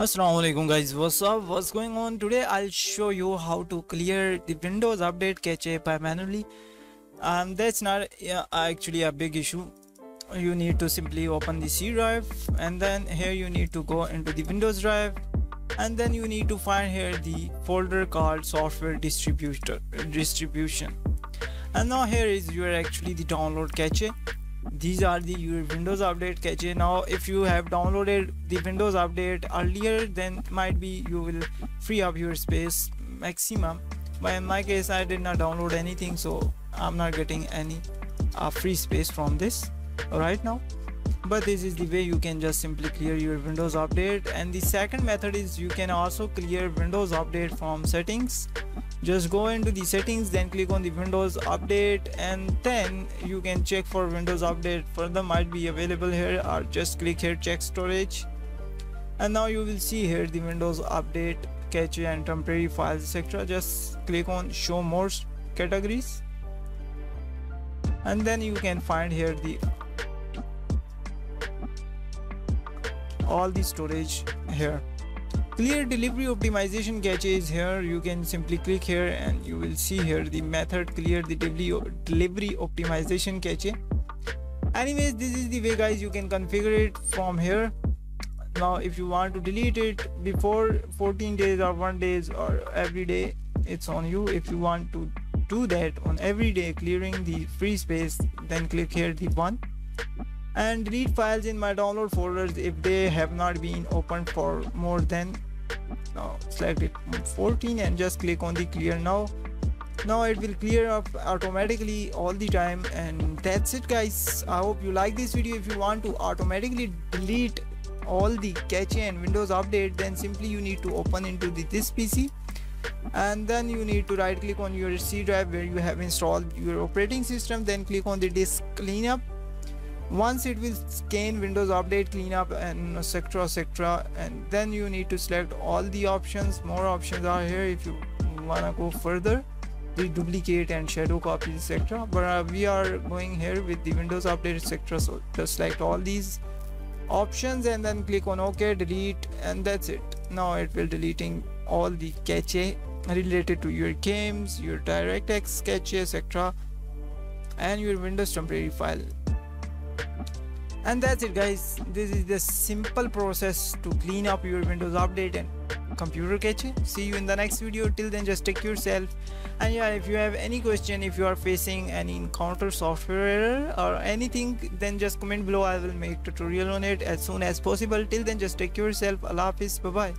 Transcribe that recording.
Assalamualaikum guys. What's up? What's going on? Today I'll show you how to clear the Windows update cache by manually. Um that's not yeah, actually a big issue. You need to simply open the C drive and then here you need to go into the Windows drive and then you need to find here the folder called software distributor distribution. And now here is your actually the download cache these are the windows update cache now if you have downloaded the windows update earlier then might be you will free up your space maximum. But in my case i did not download anything so i'm not getting any uh, free space from this right now but this is the way you can just simply clear your windows update. And the second method is you can also clear windows update from settings. Just go into the settings then click on the windows update and then you can check for windows update. Further might be available here or just click here check storage. And now you will see here the windows update cache and temporary files etc just click on show more categories. And then you can find here the all the storage here. Clear delivery optimization cache is here. You can simply click here and you will see here the method clear the delivery optimization cache anyways this is the way guys you can configure it from here. Now if you want to delete it before 14 days or one days or every day it's on you. If you want to do that on every day clearing the free space then click here the one and delete files in my download folders if they have not been opened for more than now select it 14 and just click on the clear now. Now it will clear up automatically all the time and that's it guys. I hope you like this video. If you want to automatically delete all the cache and windows update then simply you need to open into the, this pc and then you need to right click on your c drive where you have installed your operating system then click on the disk cleanup once it will scan windows update cleanup and etc etc and then you need to select all the options. More options are here if you wanna go further. The duplicate and shadow copies etc but uh, we are going here with the windows update etc so just select all these options and then click on ok delete and that's it. Now it will deleting all the cache related to your games your directx cache etc and your windows temporary file and that's it guys. This is the simple process to clean up your windows update and computer cache. See you in the next video. Till then just take yourself. And yeah if you have any question if you are facing any encounter software error or anything then just comment below. I will make tutorial on it as soon as possible. Till then just take yourself. Allah hafiz. Bye bye